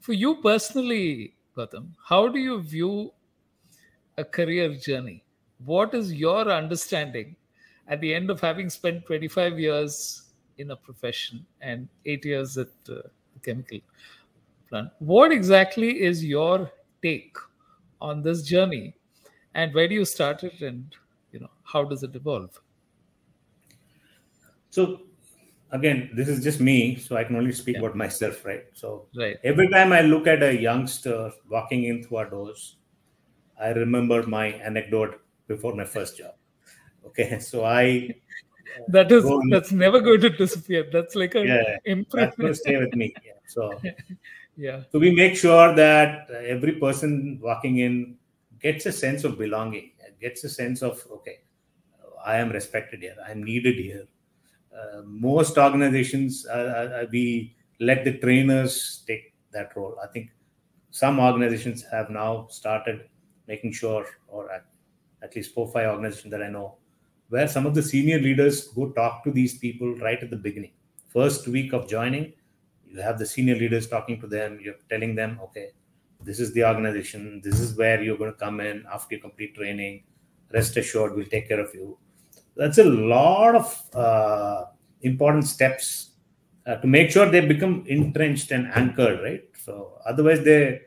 for you personally, Gautam, how do you view a career journey? What is your understanding at the end of having spent 25 years in a profession and eight years at uh, the chemical plant? What exactly is your take on this journey, and where do you start it, and you know how does it evolve? So again, this is just me, so I can only speak yeah. about myself, right? So right. every time I look at a youngster walking in through our doors, I remember my anecdote before my first job. Okay, so I that is that's never going to disappear. That's like a yeah, imprint. That's going to stay with me. Yeah. So yeah. So we make sure that every person walking in gets a sense of belonging, gets a sense of okay, I am respected here, I am needed here uh, most organizations uh, uh, we let the trainers take that role. I think some organizations have now started making sure, or at, at least four five organizations that I know, where some of the senior leaders go talk to these people right at the beginning. First week of joining, you have the senior leaders talking to them. You're telling them, okay, this is the organization. This is where you're going to come in after you complete training. Rest assured, we'll take care of you that's a lot of uh, important steps uh, to make sure they become entrenched and anchored right? So otherwise they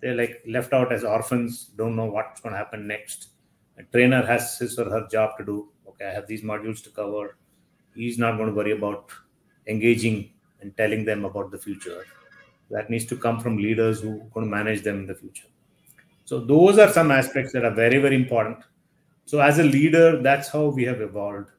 they're like left out as orphans don't know what's going to happen next. A trainer has his or her job to do. Okay i have these modules to cover. He's not going to worry about engaging and telling them about the future. That needs to come from leaders who are going to manage them in the future. So those are some aspects that are very very important so as a leader, that's how we have evolved.